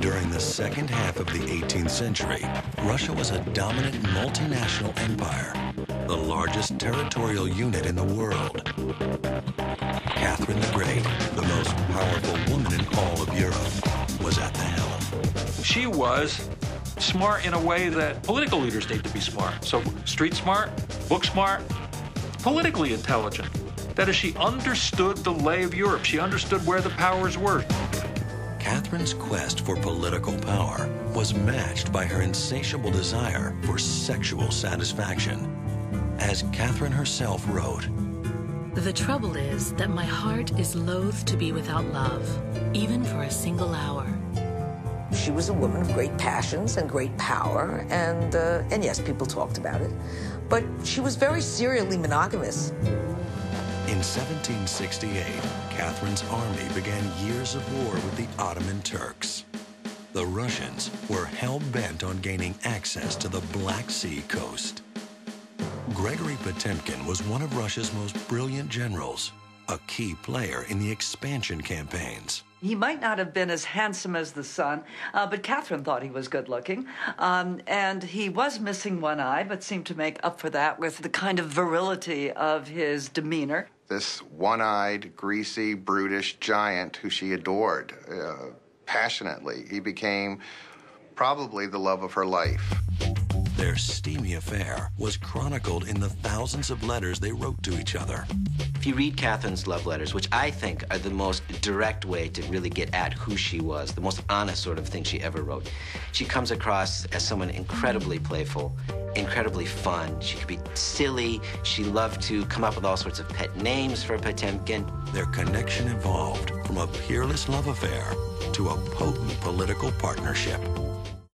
During the second half of the 18th century, Russia was a dominant multinational empire, the largest territorial unit in the world. Catherine the Great, the most powerful woman in all of Europe, was at the helm. She was smart in a way that political leaders need to be smart. So, street smart, book smart, politically intelligent. That is, she understood the lay of Europe. She understood where the powers were. Catherine's quest for political power was matched by her insatiable desire for sexual satisfaction. As Catherine herself wrote, The trouble is that my heart is loath to be without love, even for a single hour. She was a woman of great passions and great power, and uh, and yes, people talked about it, but she was very serially monogamous. In 1768, Catherine's army began years of war with the Ottoman Turks. The Russians were hell-bent on gaining access to the Black Sea coast. Gregory Potemkin was one of Russia's most brilliant generals, a key player in the expansion campaigns. He might not have been as handsome as the son, uh, but Catherine thought he was good looking. Um, and he was missing one eye, but seemed to make up for that with the kind of virility of his demeanor. This one eyed, greasy, brutish giant who she adored uh, passionately. He became probably the love of her life. Their steamy affair was chronicled in the thousands of letters they wrote to each other. If you read Catherine's love letters, which I think are the most direct way to really get at who she was, the most honest sort of thing she ever wrote, she comes across as someone incredibly playful, incredibly fun. She could be silly. She loved to come up with all sorts of pet names for Potemkin. Their connection evolved from a peerless love affair to a potent political partnership.